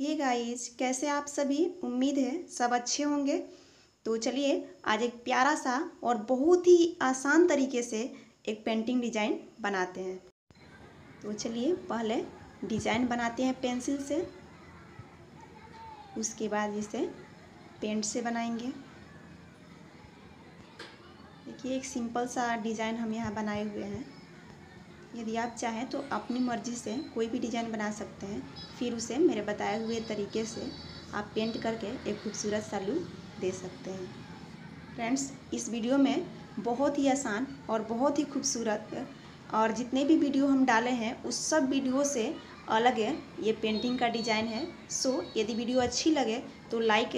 Hey guys कैसे आप सभी? उम्मीद है सब अच्छे होंगे। तो चलिए, आज एक प्यारा सा और बहुत ही आसान तरीके से एक पेंटिंग डिज़ाइन बनाते हैं। तो चलिए, पहले डिज़ाइन बनाते हैं पेंसिल से। उसके बाद इसे पेंट से बनाएँगे। देखिए, एक सिंपल सा डिज़ाइन हम यहाँ बनाए हुए हैं। यदि आप चाहें तो अपनी मर्ज़ी से कोई भी डिज़ाइन बना सकते हैं, फिर उसे मेरे बताए हुए तरीके से आप पेंट करके एक खूबसूरत सा लुक दे सकते हैं। फ्रेंड्स, इस वीडियो में बहुत ही आसान और बहुत ही खूबसूरत और जितने भी वीडियो हम डाले हैं, उस सब वीडियो से अलग है। ये पेंटिंग का डिज़ाइन है। सो यदि वीडियो अच्छी लगे तो लाइक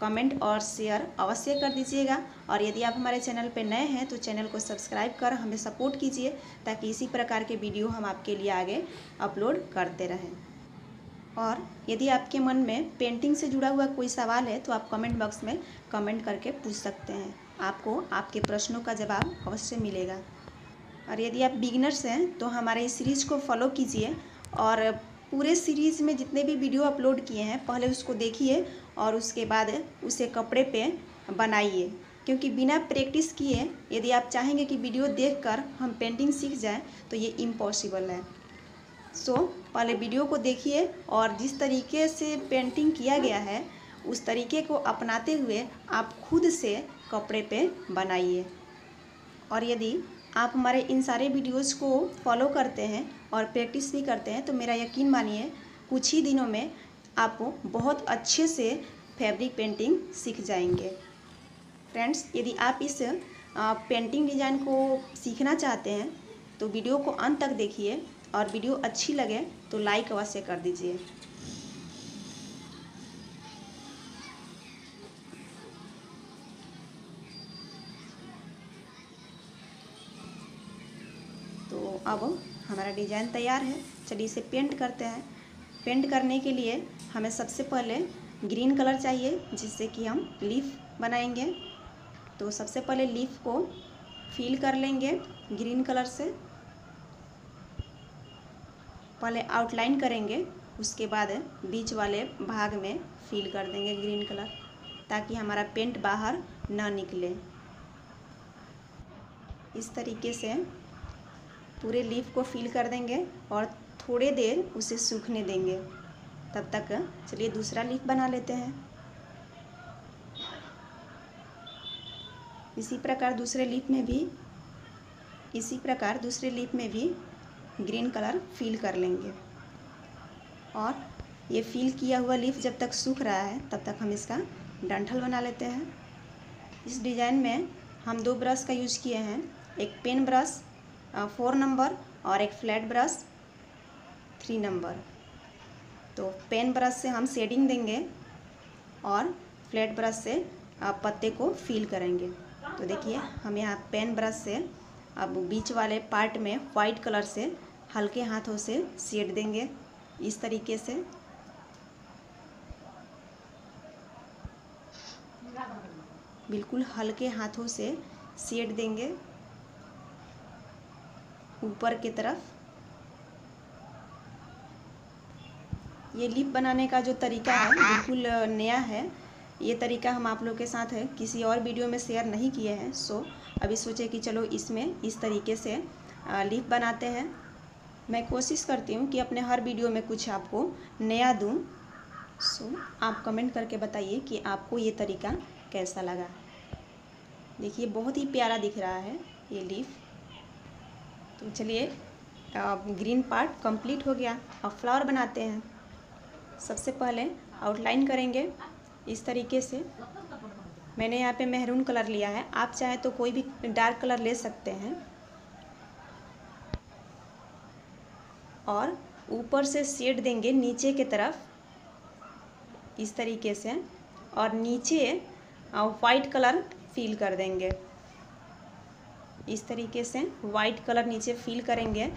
कमेंट और शेयर अवश्य कर दीजिएगा। और यदि आप हमारे चैनल पर नए हैं तो चैनल को सब्सक्राइब कर हमें सपोर्ट कीजिए, ताकि इसी प्रकार के वीडियो हम आपके लिए आगे अपलोड करते रहें। और यदि आपके मन में पेंटिंग से जुड़ा हुआ कोई सवाल है तो आप कमेंट बॉक्स में कमेंट करके पूछ सकते हैं। आपको आपके प्रश्नों का जवाब अवश्य मिलेगा। और यदि आप बिगनर्स हैं तो हमारे इस सीरीज़ को फॉलो कीजिए और पूरे सीरीज़ में जितने भी वीडियो अपलोड किए हैं, पहले उसको देखिए और उसके बाद उसे कपड़े पे बनाइए। क्योंकि बिना प्रैक्टिस किए यदि आप चाहेंगे कि वीडियो देखकर हम पेंटिंग सीख जाएँ तो ये इम्पॉसिबल है। सो so, पहले वीडियो को देखिए और जिस तरीके से पेंटिंग किया गया है उस तरीके को अपनाते हुए आप खुद से कपड़े पे बनाइए। और यदि आप हमारे इन सारे वीडियोस को फॉलो करते हैं और प्रैक्टिस भी करते हैं तो मेरा यकीन मानिए कुछ ही दिनों में आप बहुत अच्छे से फैब्रिक पेंटिंग सीख जाएँगे। फ्रेंड्स यदि आप इस पेंटिंग डिज़ाइन को सीखना चाहते हैं तो वीडियो को अंत तक देखिए और वीडियो अच्छी लगे तो लाइक अवश्य कर दीजिए। तो अब हमारा डिज़ाइन तैयार है। चलिए इसे पेंट करते हैं। पेंट करने के लिए हमें सबसे पहले ग्रीन कलर चाहिए, जिससे कि हम लीफ बनाएँगे। तो सबसे पहले लीफ को फिल कर लेंगे ग्रीन कलर से। पहले आउटलाइन करेंगे, उसके बाद बीच वाले भाग में फिल कर देंगे ग्रीन कलर, ताकि हमारा पेंट बाहर ना निकले। इस तरीके से पूरे लीफ को फिल कर देंगे और थोड़े देर उसे सूखने देंगे। तब तक, चलिए दूसरा लीफ बना लेते हैं। इसी प्रकार दूसरे लीफ में भी, इसी प्रकार दूसरे लीफ में भी ग्रीन कलर फील कर लेंगे। और ये फिल किया हुआ लीफ जब तक सूख रहा है, तब तक हम इसका डंठल बना लेते हैं। इस डिज़ाइन में हम दो ब्रश का यूज़ किए हैं। एक पेन ब्रश फोर नंबर और एक फ्लैट ब्रश। थ्री नंबर तो पेन ब्रश से हम शेडिंग देंगे और फ्लैट ब्रश से आप पत्ते को फील करेंगे। तो देखिए, हम यहाँ पेन ब्रश से अब बीच वाले पार्ट में वाइट कलर से हल्के हाथों से शेड देंगे। इस तरीके से। बिल्कुल हल्के हाथों से शेड देंगे। ऊपर की तरफ़ ये लिप बनाने का जो तरीका है, बिल्कुल नया है। ये तरीका हम आप लोग के साथ है। किसी और वीडियो में शेयर नहीं किए हैं, सो अभी सोचे कि चलो इसमें इस तरीके से लिप बनाते हैं। मैं कोशिश करती हूँ कि अपने हर वीडियो में कुछ आपको नया दूँ। सो आप कमेंट करके बताइए कि आपको ये तरीका कैसा लगा। देखिए, बहुत ही प्यारा दिख रहा है ये लीफ तो चलिए ग्रीन पार्ट कंप्लीट हो गया। अब फ्लावर बनाते हैं। सबसे पहले आउटलाइन करेंगे इस तरीके से। मैंने यहाँ पे मेहरून कलर लिया है। आप चाहें तो कोई भी डार्क कलर ले सकते हैं। और ऊपर से शेड देंगे नीचे के तरफ़ इस तरीके से। और नीचे वाइट कलर फील कर देंगे। इस तरीके से वाइट कलर नीचे फील करेंगे।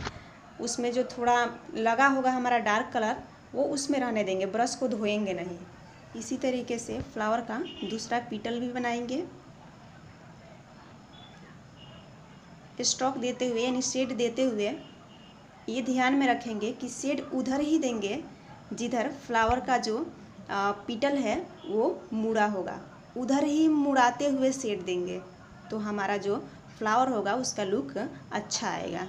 उसमें जो थोड़ा लगा होगा हमारा डार्क कलर वो उसमें रहने देंगे, ब्रश को धोएँगे नहीं। इसी तरीके से फ्लावर का दूसरा पीटल भी बनाएँगे। स्टॉक देते हुए, यानी शेड देते हुए, ये ध्यान में रखेंगे कि शेड उधर ही देंगे, जिधर फ्लावर का जो पीटल है, वो मुड़ा होगा। उधर ही मुड़ाते हुए सेट देंगे तो हमारा जो फ्लावर होगा, उसका लुक अच्छा आएगा।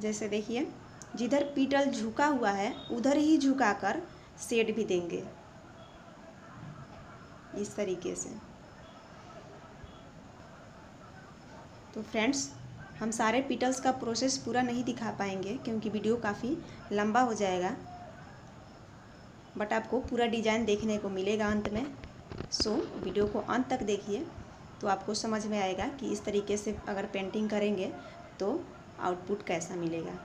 जैसे देखिए, जिधर पीटल झुका हुआ है, उधर ही झुकाकर सेट भी देंगे। इस तरीके से। तो फ्रेंड्स, हम सारे पीटल्स का प्रोसेस पूरा नहीं दिखा पाएँगे, क्योंकि वीडियो काफ़ी लंबा हो जाएगा। बट आपको पूरा डिज़ाइन देखने को मिलेगा अंत में। सो, वीडियो को अंत तक देखिए तो आपको समझ में आएगा कि इस तरीके से अगर पेंटिंग करेंगे तो आउटपुट कैसा मिलेगा?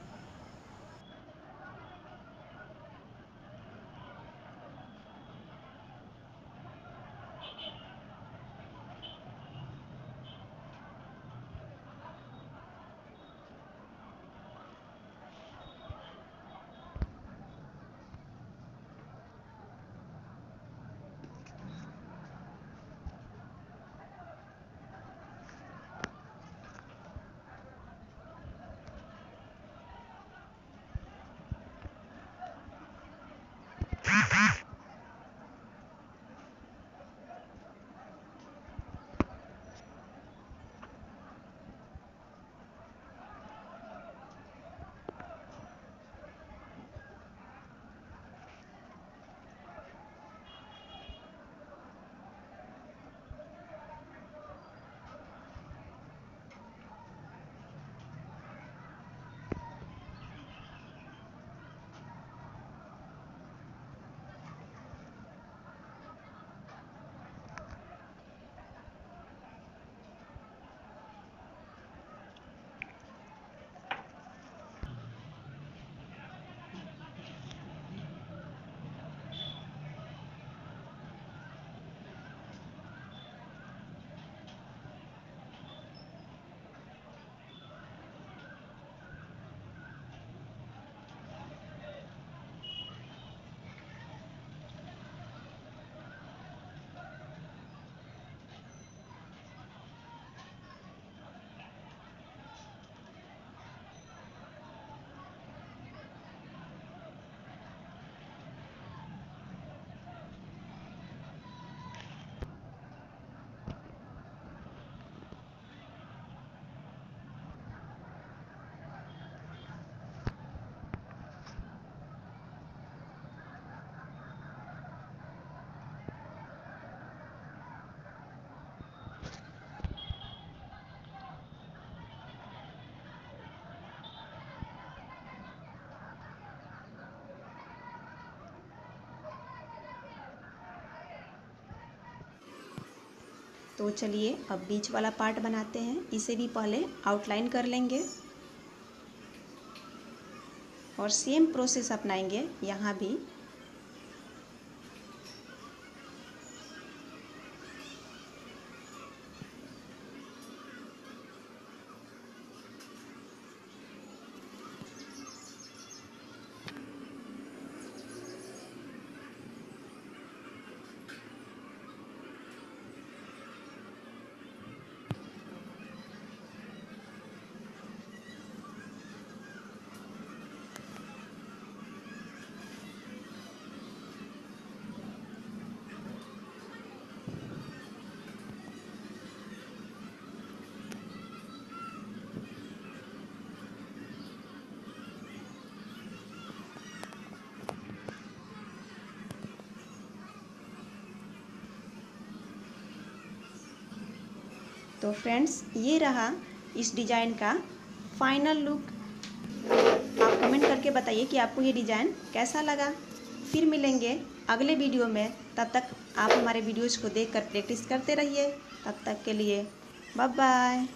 तो चलिए अब बीच वाला पार्ट बनाते हैं। इसे भी पहले आउटलाइन कर लेंगे और सेम प्रोसेस अपनाएँगे। यहाँ भी तो फ्रेंड्स, ये रहा इस डिज़ाइन का फाइनल लुक आप कमेंट करके बताइए कि आपको ये डिज़ाइन कैसा लगा। फिर मिलेंगे अगले वीडियो में। तब तक आप हमारे वीडियोज़ को देखकर प्रैक्टिस करते रहिए। तब तक के लिए बाय बाय